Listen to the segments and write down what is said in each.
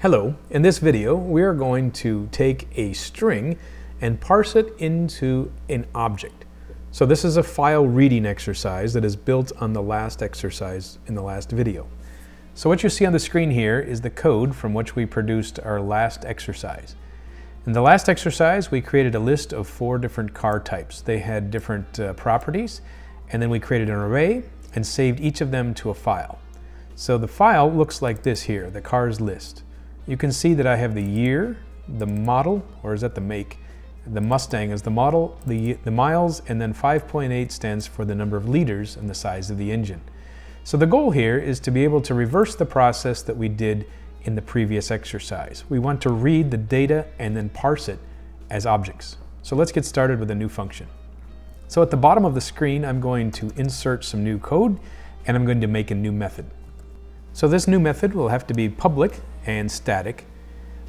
Hello, in this video we are going to take a string and parse it into an object. So this is a file reading exercise that is built on the last exercise in the last video. So what you see on the screen here is the code from which we produced our last exercise. In the last exercise we created a list of four different car types. They had different uh, properties and then we created an array and saved each of them to a file. So the file looks like this here, the cars list. You can see that I have the year, the model, or is that the make? The Mustang is the model, the, the miles, and then 5.8 stands for the number of liters and the size of the engine. So the goal here is to be able to reverse the process that we did in the previous exercise. We want to read the data and then parse it as objects. So let's get started with a new function. So at the bottom of the screen, I'm going to insert some new code and I'm going to make a new method. So this new method will have to be public and static.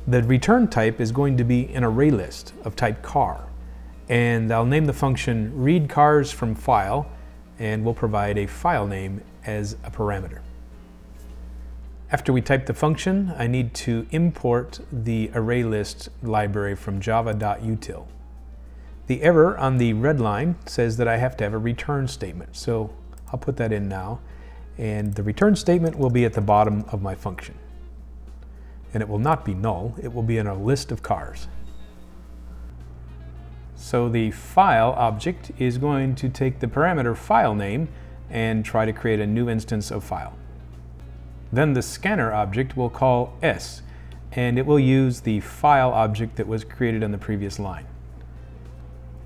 The return type is going to be an array list of type car. And I'll name the function read cars from file and we'll provide a file name as a parameter. After we type the function, I need to import the array list library from java.util. The error on the red line says that I have to have a return statement, so I'll put that in now and the return statement will be at the bottom of my function. And it will not be null, it will be in a list of cars. So the file object is going to take the parameter file name and try to create a new instance of file. Then the scanner object will call s, and it will use the file object that was created on the previous line.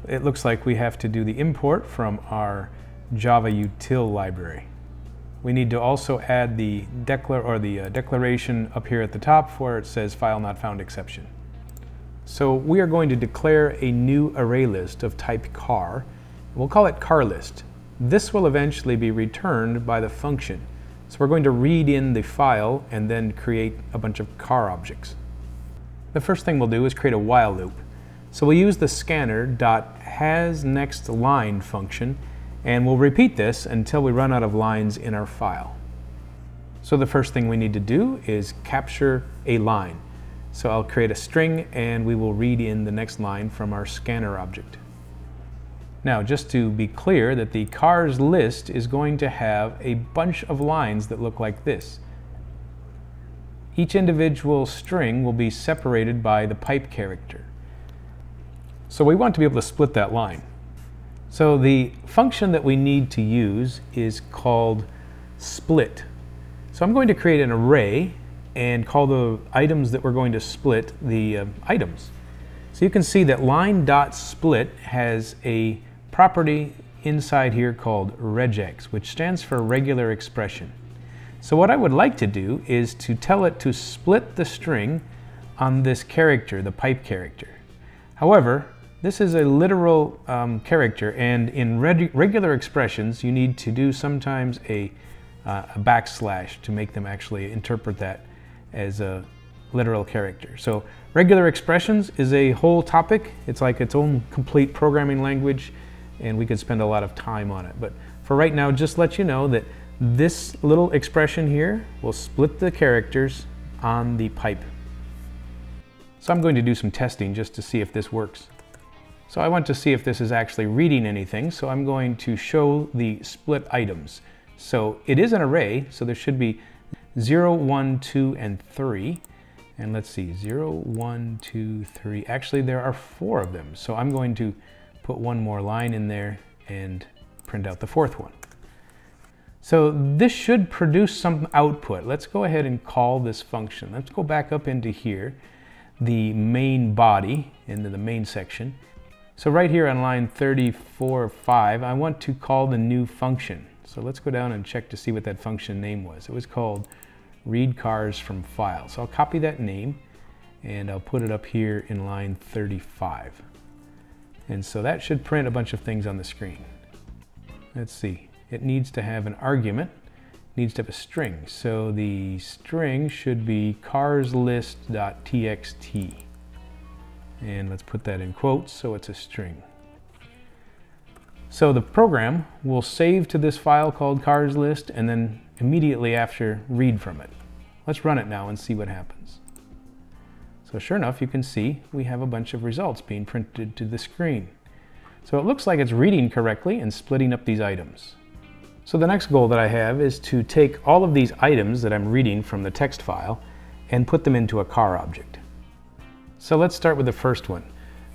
It looks like we have to do the import from our Java util library. We need to also add the declar or the uh, declaration up here at the top where it says file not found exception. So we are going to declare a new array list of type car. We'll call it car list. This will eventually be returned by the function. So we're going to read in the file and then create a bunch of car objects. The first thing we'll do is create a while loop. So we'll use the scanner dot has next line function and we'll repeat this until we run out of lines in our file. So the first thing we need to do is capture a line. So I'll create a string and we will read in the next line from our scanner object. Now just to be clear that the cars list is going to have a bunch of lines that look like this. Each individual string will be separated by the pipe character. So we want to be able to split that line. So the function that we need to use is called split. So I'm going to create an array and call the items that we're going to split the uh, items. So you can see that line.split has a property inside here called regex, which stands for regular expression. So what I would like to do is to tell it to split the string on this character, the pipe character. However, this is a literal um, character, and in regular expressions, you need to do sometimes a, uh, a backslash to make them actually interpret that as a literal character. So regular expressions is a whole topic. It's like its own complete programming language, and we could spend a lot of time on it. But for right now, just let you know that this little expression here will split the characters on the pipe. So I'm going to do some testing just to see if this works. So I want to see if this is actually reading anything, so I'm going to show the split items. So it is an array, so there should be 0, 1, 2, and 3. And let's see, 0, 1, 2, 3. Actually, there are four of them. So I'm going to put one more line in there and print out the fourth one. So this should produce some output. Let's go ahead and call this function. Let's go back up into here, the main body, into the main section. So right here on line 34, 5, I want to call the new function. So let's go down and check to see what that function name was. It was called read cars from file. So I'll copy that name and I'll put it up here in line 35. And so that should print a bunch of things on the screen. Let's see. It needs to have an argument, needs to have a string. So the string should be carslist.txt. And let's put that in quotes so it's a string. So the program will save to this file called cars list and then immediately after read from it. Let's run it now and see what happens. So sure enough, you can see we have a bunch of results being printed to the screen. So it looks like it's reading correctly and splitting up these items. So the next goal that I have is to take all of these items that I'm reading from the text file and put them into a car object. So let's start with the first one.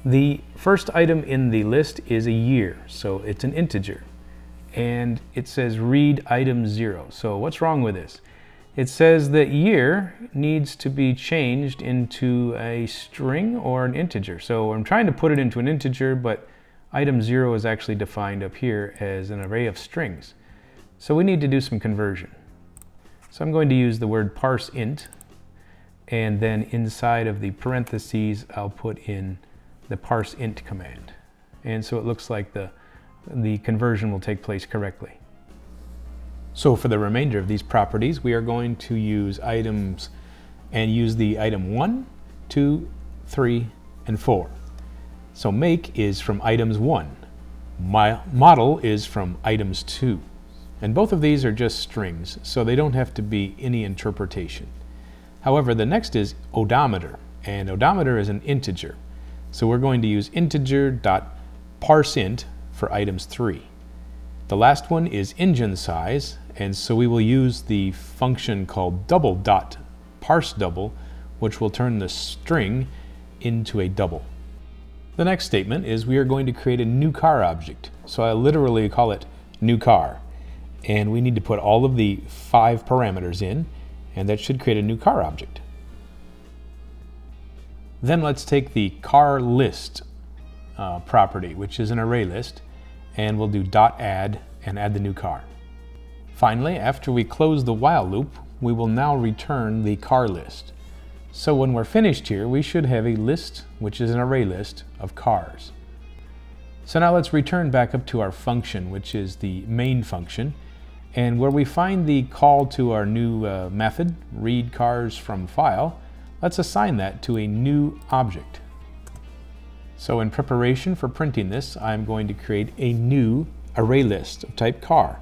The first item in the list is a year, so it's an integer. And it says read item zero. So what's wrong with this? It says that year needs to be changed into a string or an integer. So I'm trying to put it into an integer, but item zero is actually defined up here as an array of strings. So we need to do some conversion. So I'm going to use the word parse int, and then inside of the parentheses, I'll put in the parse int command. And so it looks like the, the conversion will take place correctly. So for the remainder of these properties, we are going to use items and use the item 1, 2, 3, and 4. So make is from items 1. My model is from items 2. And both of these are just strings, so they don't have to be any interpretation. However, the next is odometer, and odometer is an integer. So we're going to use integer.parseInt for items 3. The last one is engine size, and so we will use the function called double dot parse double, which will turn the string into a double. The next statement is we are going to create a new car object. So I literally call it new car and we need to put all of the five parameters in and that should create a new car object. Then let's take the car list uh, property, which is an array list, and we'll do dot add and add the new car. Finally, after we close the while loop, we will now return the car list. So when we're finished here, we should have a list, which is an array list, of cars. So now let's return back up to our function, which is the main function, and where we find the call to our new uh, method, read cars from file, let's assign that to a new object. So in preparation for printing this, I'm going to create a new array list of type car.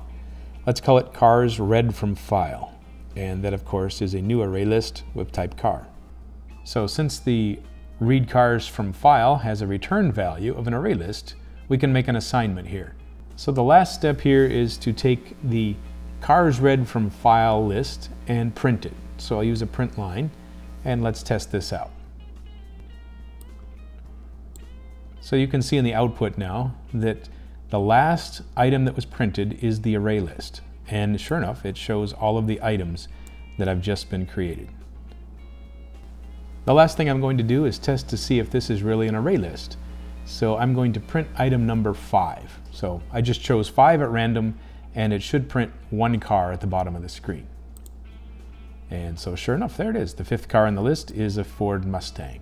Let's call it cars read from file. And that of course is a new array list with type car. So since the read cars from file has a return value of an array list, we can make an assignment here. So the last step here is to take the cars read from file list and print it. So I'll use a print line and let's test this out. So you can see in the output now that the last item that was printed is the array list. And sure enough, it shows all of the items that have just been created. The last thing I'm going to do is test to see if this is really an array list. So I'm going to print item number five. So I just chose five at random and it should print one car at the bottom of the screen. And so sure enough, there it is. The fifth car on the list is a Ford Mustang.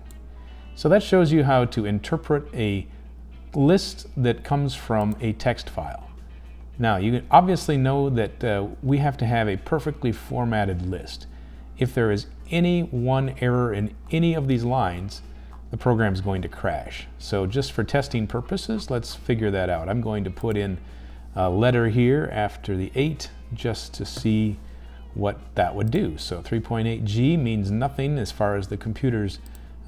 So that shows you how to interpret a list that comes from a text file. Now, you obviously know that uh, we have to have a perfectly formatted list. If there is any one error in any of these lines, the program is going to crash. So just for testing purposes, let's figure that out. I'm going to put in a letter here after the 8 just to see what that would do. So 3.8G means nothing as far as the computer's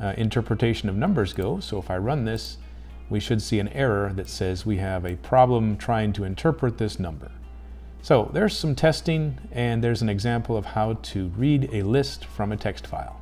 uh, interpretation of numbers go. So if I run this, we should see an error that says we have a problem trying to interpret this number. So there's some testing and there's an example of how to read a list from a text file.